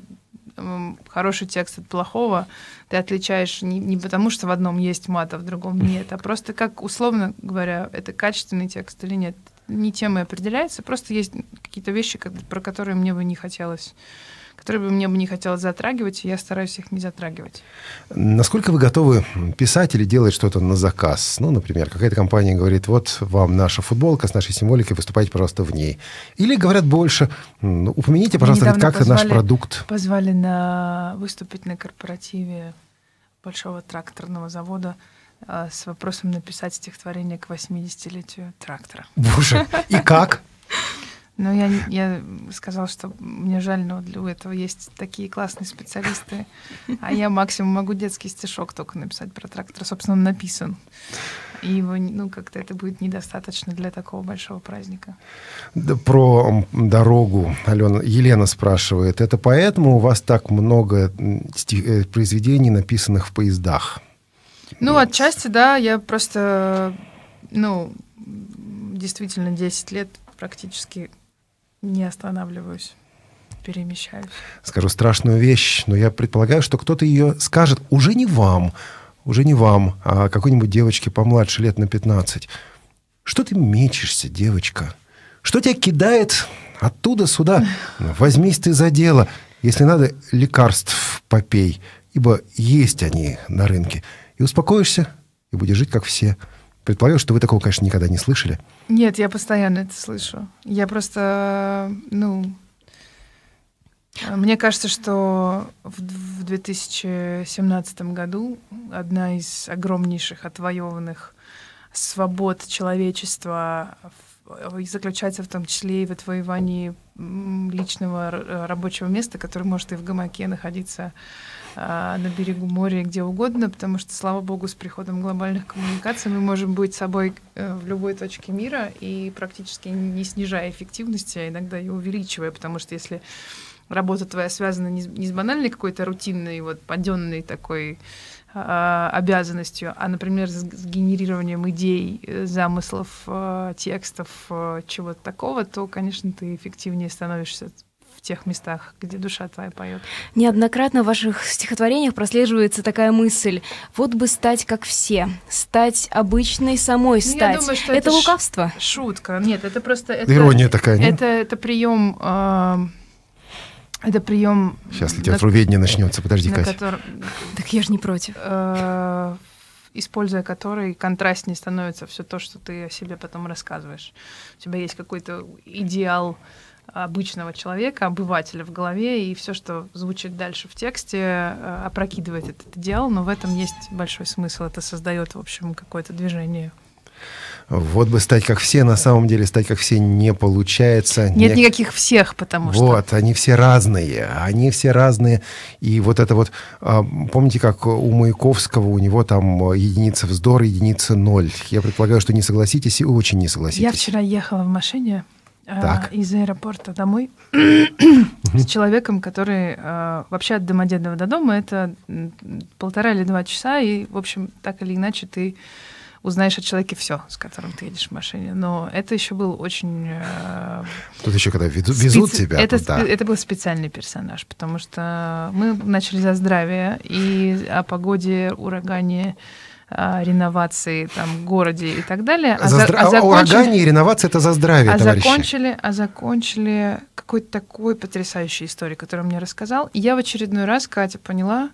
хороший текст от плохого ты отличаешь не, не потому, что в одном есть мат, а в другом [laughs] нет, а просто как, условно говоря, это качественный текст или нет. Не темой определяется, просто есть какие-то вещи, про которые мне бы не хотелось которые бы мне бы не хотелось затрагивать, и я стараюсь их не затрагивать. Насколько вы готовы писать или делать что-то на заказ? Ну, например, какая-то компания говорит, вот вам наша футболка с нашей символикой, выступайте, пожалуйста, в ней. Или говорят больше, ну, упомяните, пожалуйста, как-то наш продукт. Позвали на выступить на корпоративе большого тракторного завода а, с вопросом написать стихотворение к 80-летию трактора. Боже, и как? [laughs] Ну, я, я сказала, что мне жаль, но для этого есть такие классные специалисты. А я максимум могу детский стишок только написать про трактор. Собственно, он написан. И его, ну, как-то это будет недостаточно для такого большого праздника. Да, про дорогу Алена Елена спрашивает. Это поэтому у вас так много стих, э, произведений, написанных в поездах? Ну, Нет. отчасти, да. Я просто, ну, действительно 10 лет практически не останавливаюсь, перемещаюсь. Скажу страшную вещь, но я предполагаю, что кто-то ее скажет уже не вам, уже не вам, а какой-нибудь девочке помладше лет на 15. Что ты мечешься, девочка? Что тебя кидает оттуда сюда? Возьмись ты за дело. Если надо, лекарств попей, ибо есть они на рынке. И успокоишься, и будешь жить, как все. Предполагаю, что вы такого, конечно, никогда не слышали. Нет, я постоянно это слышу. Я просто, ну, мне кажется, что в 2017 году одна из огромнейших отвоеванных свобод человечества заключается в том числе и в отвоевании личного рабочего места, которое может и в гамаке находиться на берегу моря, где угодно, потому что, слава богу, с приходом глобальных коммуникаций мы можем быть собой э, в любой точке мира и практически не снижая эффективности, а иногда ее увеличивая, потому что если работа твоя связана не с банальной какой-то рутинной, вот, паденной такой а, обязанностью, а, например, с, с генерированием идей, э, замыслов, э, текстов, чего-то такого, то, конечно, ты эффективнее становишься в тех местах, где душа твоя поет. Неоднократно в ваших стихотворениях прослеживается такая мысль. Вот бы стать как все, стать обычной самой Ну, я стать. думаю, что это это ш- лукавство. Шутка. Нет, это просто... Это, Ирония такая, нет? Это, это прием... э, это прием... Сейчас литературоведение начнется. Подожди, на Катя. котором- Так я же не против. э, используя который контрастнее становится все то, что ты о себе потом рассказываешь. У тебя есть какой-то идеал обычного человека, обывателя в голове, и все, что звучит дальше в тексте, э, опрокидывает этот идеал, но в этом есть большой смысл. Это создает, в общем, какое-то движение. Вот бы стать как все, на самом деле стать как все не получается. Нет Не- никаких всех, потому что... Вот, они все разные, они все разные. И вот это вот, а, помните, как у Маяковского, у него там э, единица вздор, единица ноль. Я предполагаю, что не согласитесь и очень не согласитесь. Я вчера ехала в машине Так. из аэропорта домой [coughs] с человеком, который э, вообще от Домодедова до дома это полтора или два часа, и, в общем, так или иначе ты узнаешь о человеке все, с которым ты едешь в машине. Но это еще был очень... э, Тут еще когда веду- везут специ- тебя это, туда. это был специальный персонаж, потому что мы начали за здравие и о погоде, урагане, а, реновации там, городе и так далее. А, За за- а а закончили- урагане и реновация это за здравие, а товарищи. закончили, а закончили какой-то такой потрясающей историей, которую мне рассказал. И я в очередной раз, Катя, поняла,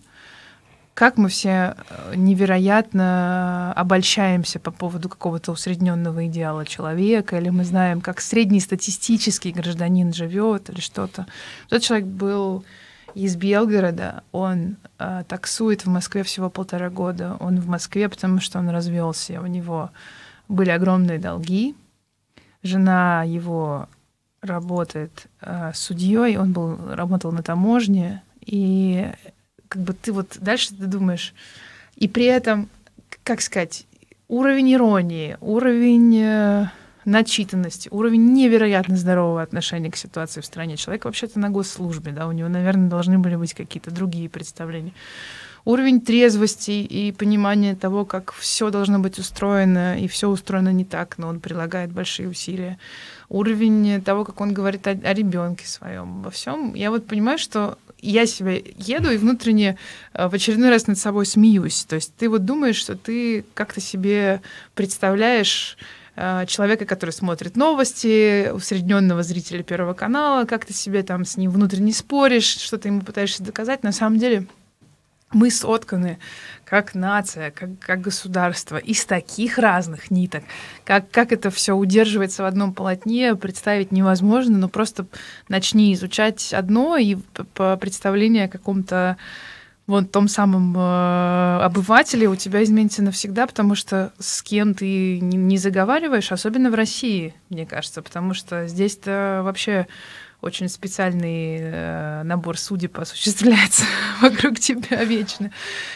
как мы все э, невероятно обольщаемся по поводу какого-то усредненного идеала человека, или мы знаем, как среднестатистический гражданин живет, или что-то. Тот человек был из Белгорода, он э, таксует в Москве всего полтора года. Он в Москве, потому что он развелся, у него были огромные долги, жена его работает э, судьей, он был работал на таможне, и как бы ты вот дальше ты думаешь, и при этом, как сказать, уровень иронии, уровень э, начитанности, уровень невероятно здорового отношения к ситуации в стране. Человек вообще-то на госслужбе, да, у него, наверное, должны были быть какие-то другие представления. Уровень трезвости и понимания того, как все должно быть устроено, и все устроено не так, но он прилагает большие усилия. Уровень того, как он говорит о, о ребенке своем, во всем. Я вот понимаю, что я себя еду и внутренне э, в очередной раз над собой смеюсь. То есть ты вот думаешь, что ты как-то себе представляешь человека, который смотрит новости, усредненного зрителя Первого канала, как ты себе там с ним внутренне споришь, что ты ему пытаешься доказать. На самом деле мы сотканы как нация, как, как государство из таких разных ниток. Как, как это все удерживается в одном полотне, представить невозможно, но просто начни изучать одно, и по представлению о каком-то вот том самом э, обывателе у тебя изменится навсегда, потому что с кем ты не, не заговариваешь, особенно в России, мне кажется, потому что здесь-то вообще очень специальный э, набор судеб осуществляется [laughs] вокруг тебя вечно.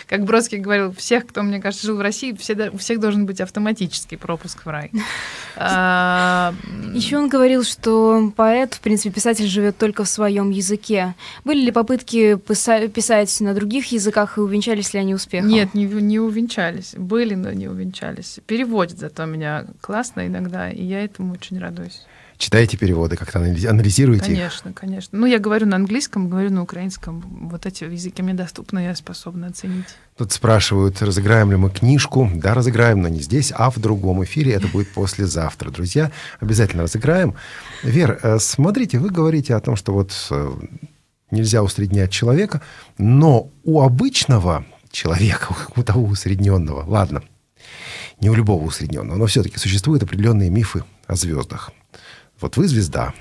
Как Бродский говорил, всех, кто, мне кажется, жил в России, все, у всех должен быть автоматический пропуск в рай. [laughs] А, Еще он говорил, что поэт, в принципе, писатель живет только в своем языке. Были ли попытки писа- писать на других языках и увенчались ли они успехом? Нет, не, не увенчались. Были, но не увенчались. Переводит зато меня классно иногда, и я этому очень радуюсь. Читаете переводы, как-то анализи- анализируете их? Конечно, конечно. Ну, я говорю на английском, говорю на украинском. Вот эти языки мне доступны, я способна оценить. Тут спрашивают, разыграем ли мы книжку. Да, разыграем, но не здесь, а в другом эфире. Это будет послезавтра. Друзья, обязательно разыграем. Вер, э, смотрите, вы говорите о том, что вот э, нельзя усреднять человека, но у обычного человека, [laughs] у того усредненного, ладно, не у любого усредненного, но все-таки существуют определенные мифы о звездах. Вот вы звезда.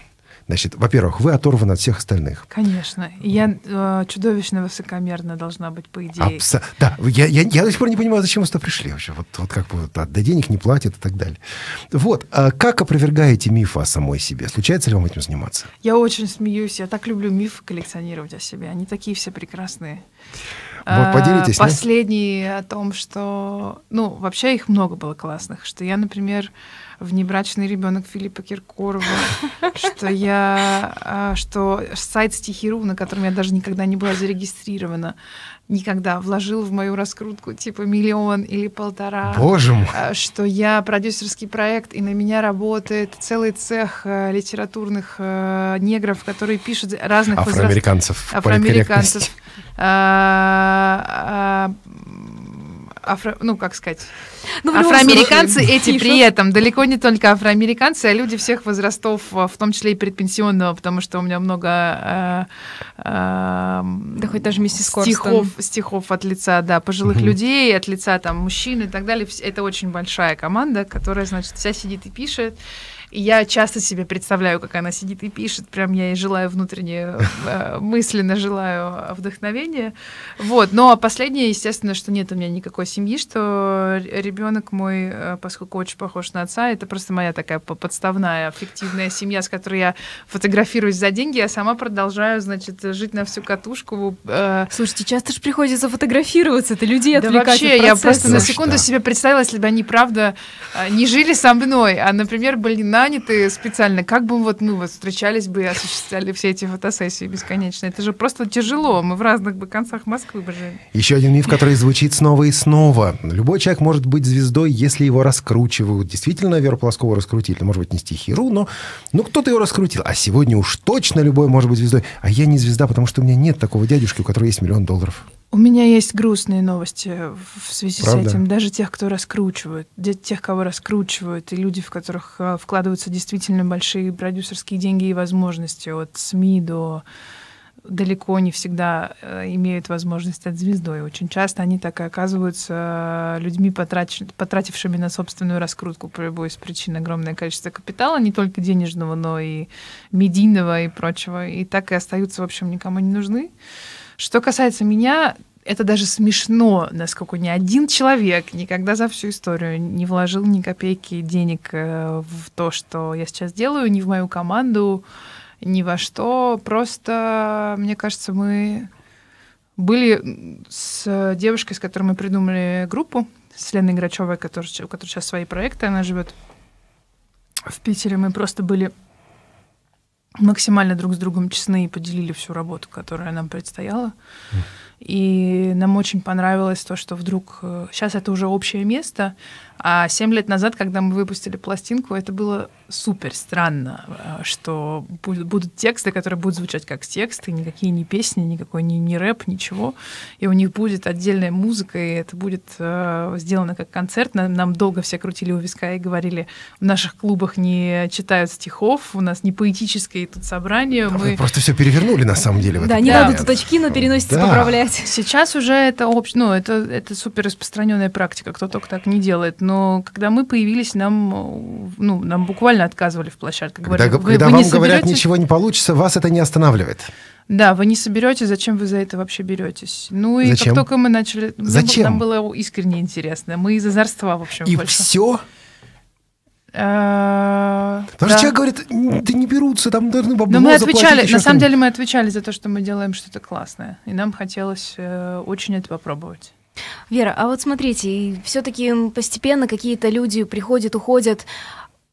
Значит, во-первых, вы оторваны от всех остальных. Конечно. Я э, чудовищно высокомерна должна быть, по идее. Абсо- Да, я, я, я до сих пор не понимаю, зачем вы сюда пришли вообще. Вот, вот как бы, да, да денег не платят и так далее. Вот, а как опровергаете мифы о самой себе? Случается ли вам этим заниматься? Я очень смеюсь. Я так люблю мифы коллекционировать о себе. Они такие все прекрасные. Вот, поделитесь, А? Последний о том, что... Ну, вообще их много было классных. Что я, например, внебрачный ребенок Филиппа Киркорова, что я, а, что сайт Стихиру, на котором я даже никогда не была зарегистрирована, никогда вложил в мою раскрутку типа миллион или полтора. Боже мой. А, что я продюсерский проект, и на меня работает целый цех э, литературных негров, которые пишут разных Афроамериканцев. афроамериканцев. Афро- ну, как сказать, Ну, афроамериканцы случае, эти пишут. при этом далеко не только афроамериканцы, а люди всех возрастов, а, в том числе и предпенсионного, потому что у меня много а, а, Да хоть даже миссис стихов, стихов от лица, да, пожилых людей, от лица там мужчин и так далее. Это очень большая команда, которая, значит, вся сидит и пишет. И я часто себе представляю, как она сидит и пишет. Прям я ей желаю внутренне, [laughs] э, мысленно желаю вдохновения. Вот. Но последнее, естественно, что нет у меня никакой семьи, что ребенок мой, э, поскольку очень похож на отца, это просто моя такая по- подставная, фиктивная семья, с которой я фотографируюсь за деньги, а сама продолжаю, значит, жить на всю катушку. э, Слушайте, часто же приходится фотографироваться, это людей да отвлекать вообще, от я просто на Слушай, секунду да. себе представила, если бы они, правда, а, не жили со мной, а, например, были наняты специально, как бы вот мы вот встречались бы и осуществляли все эти фотосессии бесконечно. Это же просто тяжело. Мы в разных бы концах Москвы бы жили. Еще один миф, который звучит снова и снова. Любой человек может быть звездой, если его раскручивают. Действительно, Веру Полоскову раскрутили. Может быть, не стихиру, но ну, кто-то его раскрутил. А сегодня уж точно любой может быть звездой. А я не звезда, потому что у меня нет такого дядюшки, у которого есть миллион долларов. У меня есть грустные новости в связи Правда? с этим. Даже тех, кто раскручивают, тех, кого раскручивают, и люди, в которых а, вкладываются действительно большие продюсерские деньги и возможности, от СМИ до далеко не всегда э, имеют возможность стать звездой. Очень часто они так и оказываются э, людьми, потрач- потратившими на собственную раскрутку по любой из причин огромное количество капитала, не только денежного, но и медийного и прочего. И так и остаются, в общем, никому не нужны. Что касается меня, это даже смешно, насколько ни один человек никогда за всю историю не вложил ни копейки денег э, в то, что я сейчас делаю, ни в мою команду, ни во что. Просто, мне кажется, мы были с девушкой, с которой мы придумали группу, с Леной Грачевой, которая, у которой сейчас свои проекты, она живет в Питере. Мы просто были максимально друг с другом честны и поделили всю работу, которая нам предстояла. И нам очень понравилось то, что вдруг... Сейчас это уже общее место, а семь лет назад, когда мы выпустили пластинку, это было супер странно, э, что будут, тексты, которые будут звучать как тексты, никакие не песни, никакой не, не рэп, ничего. И у них будет отдельная музыка, и это будет э, сделано как концерт. На- Нам долго все крутили у виска и говорили, в наших клубах не читают стихов, у нас не поэтическое тут собрание. Вы Мы... просто все перевернули на самом деле. в Да, не Да. надо тут очки на переносице Да. поправлять. Сейчас уже это общ... ну, это, это супер распространенная практика, кто только так не делает. Но когда мы появились, нам, ну, нам буквально отказывали в площадках. Когда, Говорили, вы- когда вы вам не говорят, ничего не получится, вас это не останавливает. Да, вы не соберете, зачем вы за это вообще беретесь? Ну и Зачем? как только мы начали... нам- Зачем? Нам было искренне интересно. Мы из озорства, в общем, И больше. все? Э, Потому да. что человек говорит, «М, да не берутся, там должны бабло Но мы отвечали, на самом что-нибудь». деле мы отвечали за то, что мы делаем что-то классное. И нам хотелось э, очень это попробовать. Вера, а вот смотрите, все-таки постепенно какие-то люди приходят, уходят.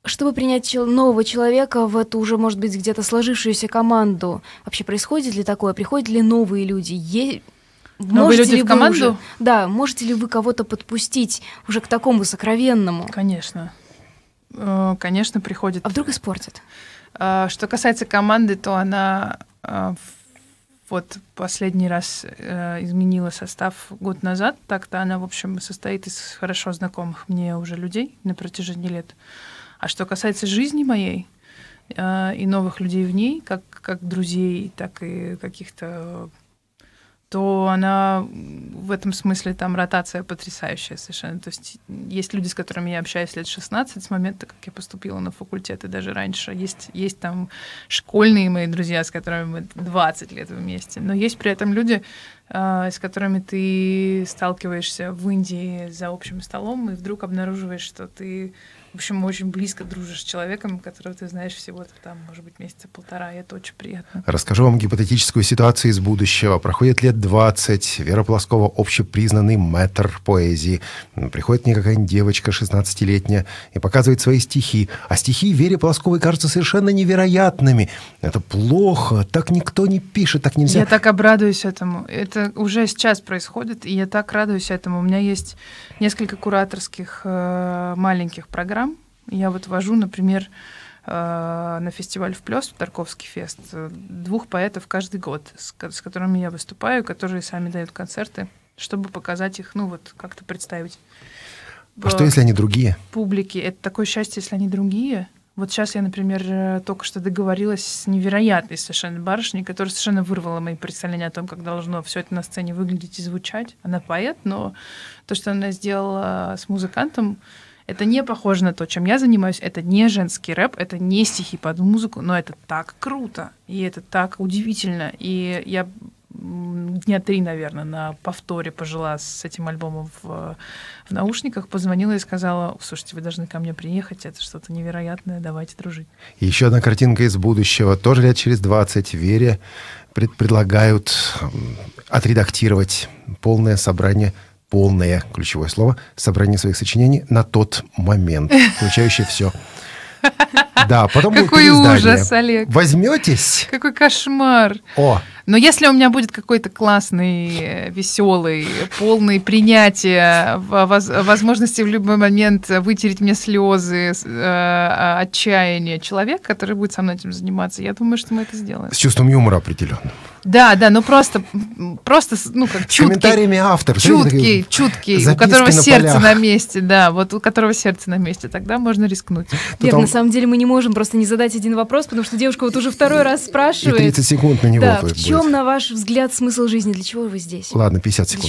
Чтобы принять нового человека в эту уже, может быть, где-то сложившуюся команду, вообще происходит ли такое? Приходят ли новые люди? Е- Новые можете люди ли в команду? уже- да, можете ли вы кого-то подпустить уже к такому сокровенному? Конечно. Э, Конечно, приходит. А вдруг испортят? А, Что касается команды, то она а, в- вот последний раз э, изменила состав год назад. Так-то она, в общем, состоит из хорошо знакомых мне уже людей на протяжении лет. А что касается жизни моей э, и новых людей в ней, как, как друзей, так и каких-то то она в этом смысле там ротация потрясающая совершенно. То есть есть люди, с которыми я общаюсь лет 16, с момента, как я поступила на факультет, и даже раньше. Есть, есть там школьные мои друзья, с которыми мы 20 лет вместе. Но есть при этом люди, э, с которыми ты сталкиваешься в Индии за общим столом, и вдруг обнаруживаешь, что ты в общем, очень близко дружишь с человеком, которого ты знаешь всего там, может быть, месяца полтора, и это очень приятно. Расскажу вам гипотетическую ситуацию из будущего. Проходит лет 20, Вера Полоскова общепризнанный мэтр поэзии. Приходит мне какая-нибудь девочка 16-летняя и показывает свои стихи. А стихи Вере Полосковой кажутся совершенно невероятными. Это плохо, так никто не пишет, так нельзя. Я так обрадуюсь этому. Это уже сейчас происходит, и я так радуюсь этому. У меня есть несколько кураторских э, маленьких программ, я вот вожу, например, э, на фестиваль в Плес, Тарковский фест, двух поэтов каждый год, с, которыми я выступаю, которые сами дают концерты, чтобы показать их, ну вот как-то представить. А что, если они другие? Публики. Это такое счастье, если они другие. Вот сейчас я, например, э, только что договорилась с невероятной совершенно барышней, которая совершенно вырвала мои представления о том, как должно все это на сцене выглядеть и звучать. Она поэт, но то, что она сделала с музыкантом, это не похоже на то, чем я занимаюсь. Это не женский рэп, это не стихи под музыку, но это так круто, и это так удивительно. И я дня три, наверное, на повторе пожила с этим альбомом в, в наушниках, позвонила и сказала, слушайте, вы должны ко мне приехать, это что-то невероятное, давайте дружить. Еще одна картинка из будущего, тоже лет через 20, Вере пред, предлагают отредактировать полное собрание полное, ключевое слово, собрание своих сочинений на тот момент, включающее все. [laughs] Да, потом Какой ужас, Олег. Возьметесь? Какой кошмар. О, но если у меня будет какой-то классный, веселый, полный принятия, возможности в любой момент вытереть мне слезы, э, отчаяния человек, который будет со мной этим заниматься, я думаю, что мы это сделаем. С чувством юмора определенным. Да, да, ну просто, просто, ну как чуткий. С комментариями автор. Чуткий, чуткий, у которого сердце полях. на месте, да, вот у которого сердце на месте, тогда можно рискнуть. Нет, Тут на самом деле мы не можем просто не задать один вопрос, потому что девушка вот уже второй раз спрашивает. И 30 секунд на него да, в чем, на ваш взгляд, смысл жизни? Для чего вы здесь? Ладно, 50 секунд.